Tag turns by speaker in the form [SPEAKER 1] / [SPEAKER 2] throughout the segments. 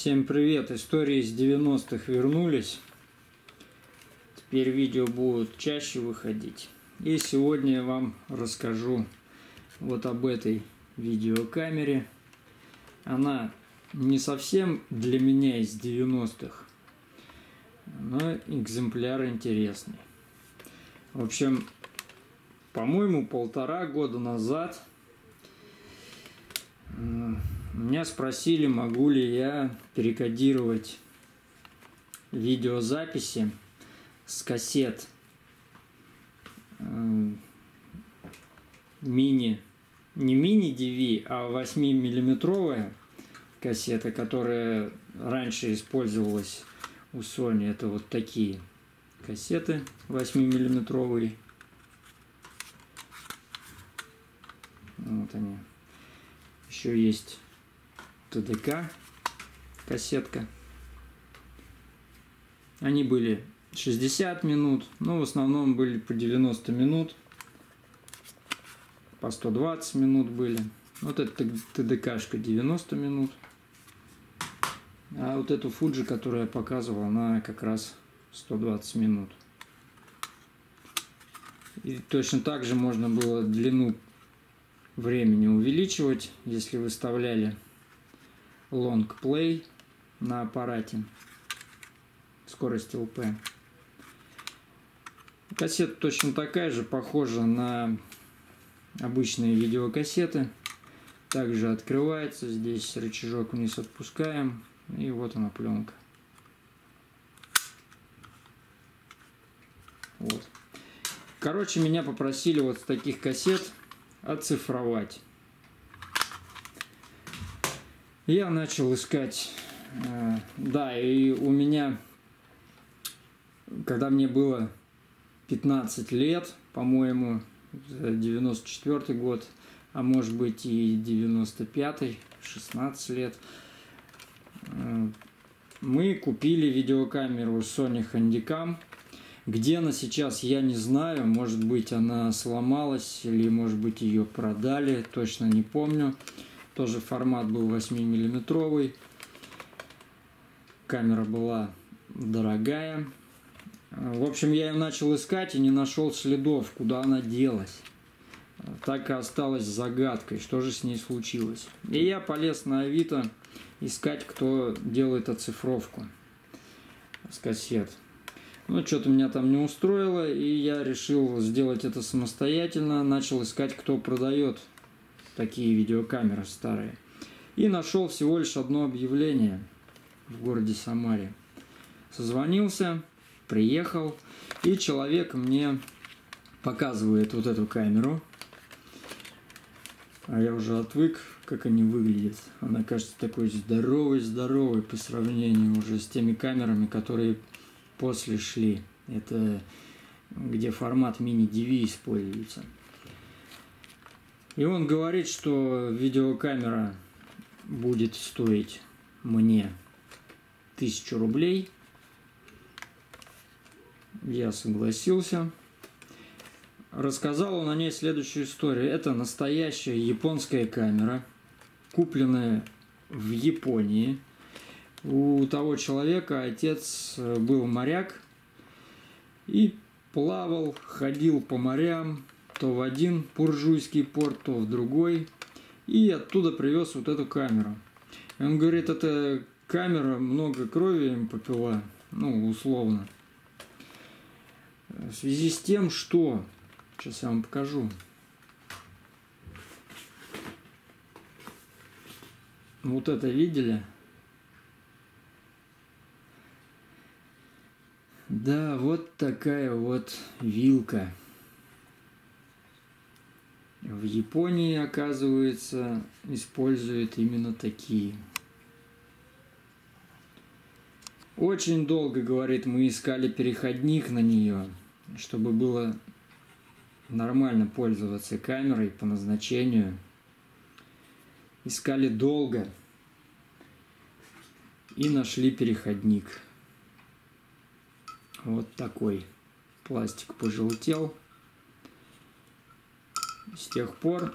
[SPEAKER 1] Всем привет! Истории из 90-х вернулись. Теперь видео будут чаще выходить. И сегодня я вам расскажу вот об этой видеокамере. Она не совсем для меня из 90-х, но экземпляр интересный. В общем, по-моему, полтора года назад меня спросили, могу ли я перекодировать видеозаписи с кассет э, мини, не мини DV, а 8 миллиметровая кассета, которая раньше использовалась у Sony. Это вот такие кассеты 8 миллиметровые. Вот они. Еще есть ТДК кассетка. Они были 60 минут, но в основном были по 90 минут. По 120 минут были. Вот это ТДКшка 90 минут. А вот эту Фуджи, которую я показывал, она как раз 120 минут. И точно так же можно было длину времени увеличивать, если выставляли play на аппарате скорость LP. Кассета точно такая же, похожа на обычные видеокассеты. Также открывается, здесь рычажок вниз отпускаем, и вот она пленка. Вот. Короче, меня попросили вот с таких кассет оцифровать. Я начал искать, э, да, и у меня, когда мне было 15 лет, по-моему, 94 год, а может быть и 95 16 лет, э, мы купили видеокамеру Sony Handycam. Где она сейчас, я не знаю. Может быть, она сломалась или, может быть, ее продали. Точно не помню. Тоже формат был 8-миллиметровый. Камера была дорогая. В общем, я ее начал искать и не нашел следов, куда она делась. Так и осталась загадкой, что же с ней случилось. И я полез на Авито искать, кто делает оцифровку с кассет. Ну, что-то меня там не устроило, и я решил сделать это самостоятельно. Начал искать, кто продает такие видеокамеры старые. И нашел всего лишь одно объявление в городе Самаре. Созвонился, приехал, и человек мне показывает вот эту камеру. А я уже отвык, как они выглядят. Она кажется такой здоровой-здоровой по сравнению уже с теми камерами, которые после шли. Это где формат мини-DV используется. И он говорит, что видеокамера будет стоить мне тысячу рублей. Я согласился. Рассказал он о ней следующую историю. Это настоящая японская камера, купленная в Японии. У того человека отец был моряк и плавал, ходил по морям, то в один буржуйский порт, то в другой. И оттуда привез вот эту камеру. И он говорит, эта камера много крови им попила, ну, условно. В связи с тем, что... Сейчас я вам покажу. Вот это видели? Да, вот такая вот вилка. В Японии, оказывается, используют именно такие. Очень долго, говорит, мы искали переходник на нее, чтобы было нормально пользоваться камерой по назначению. Искали долго и нашли переходник. Вот такой. Пластик пожелтел с тех пор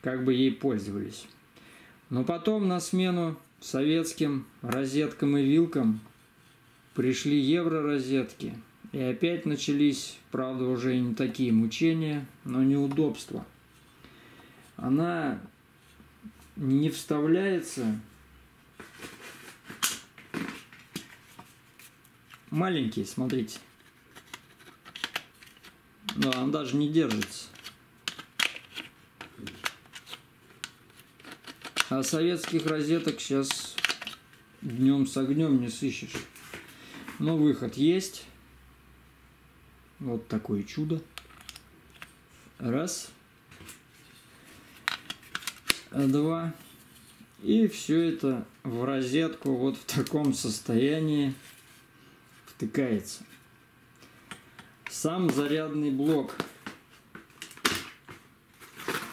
[SPEAKER 1] как бы ей пользовались. Но потом на смену советским розеткам и вилкам пришли евро-розетки. И опять начались, правда, уже не такие мучения, но неудобства. Она не вставляется маленький, смотрите. Да, он даже не держится. А советских розеток сейчас днем с огнем не сыщешь. Но выход есть. Вот такое чудо. Раз. Два. И все это в розетку вот в таком состоянии втыкается. Сам зарядный блок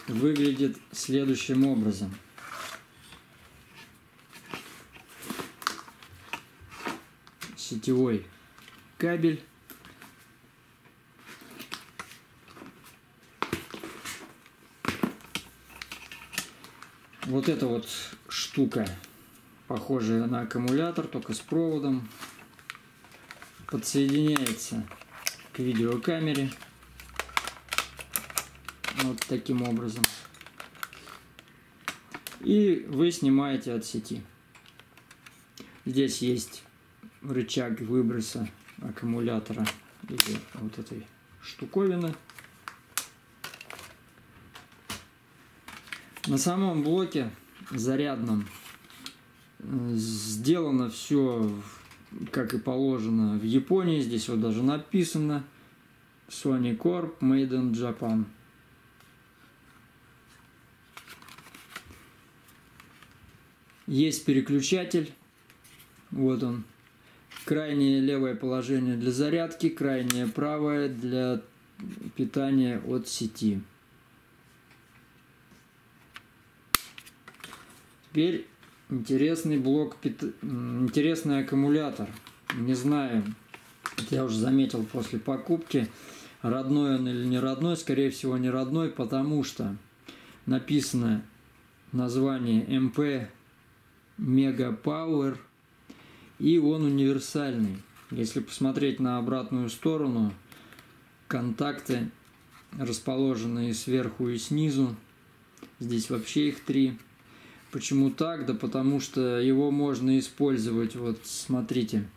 [SPEAKER 1] выглядит следующим образом. Сетевой кабель. Вот эта вот штука, похожая на аккумулятор, только с проводом, подсоединяется к видеокамере. Вот таким образом. И вы снимаете от сети. Здесь есть рычаг выброса аккумулятора или вот этой штуковины. На самом блоке зарядном э, сделано все как и положено в Японии. Здесь вот даже написано Sony Corp Made in Japan. Есть переключатель. Вот он. Крайнее левое положение для зарядки, крайнее правое для питания от сети. Теперь Интересный блок, интересный аккумулятор. Не знаю, я уже заметил после покупки, родной он или не родной, скорее всего не родной, потому что написано название MP Mega Power и он универсальный. Если посмотреть на обратную сторону, контакты расположенные сверху и снизу, здесь вообще их три – Почему так? Да потому что его можно использовать, вот смотрите,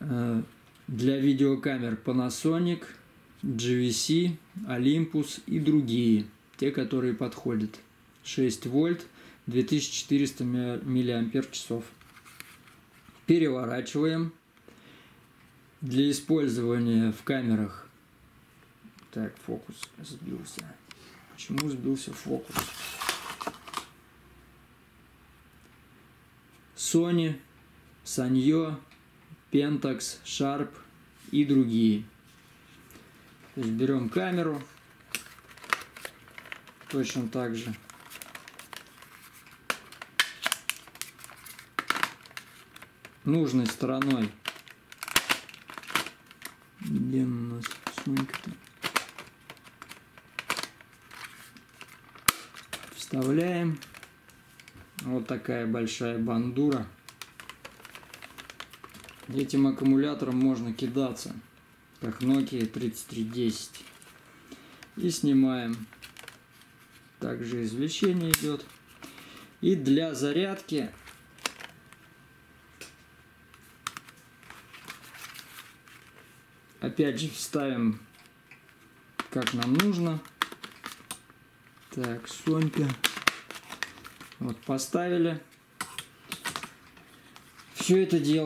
[SPEAKER 1] э, для видеокамер Panasonic, GVC, Olympus и другие, те, которые подходят. 6 вольт, 2400 мАч. Переворачиваем для использования в камерах. Так, фокус сбился. Почему сбился фокус? Sony, Sanyo, Pentax, Sharp и другие. То есть берем камеру, точно так же. Нужной стороной. Где у нас Сонька-то? Вставляем. Вот такая большая бандура. Этим аккумулятором можно кидаться, как Nokia 3310. И снимаем. Также извлечение идет. И для зарядки опять же вставим как нам нужно. Так, Сонька. Вот поставили. Все это дело.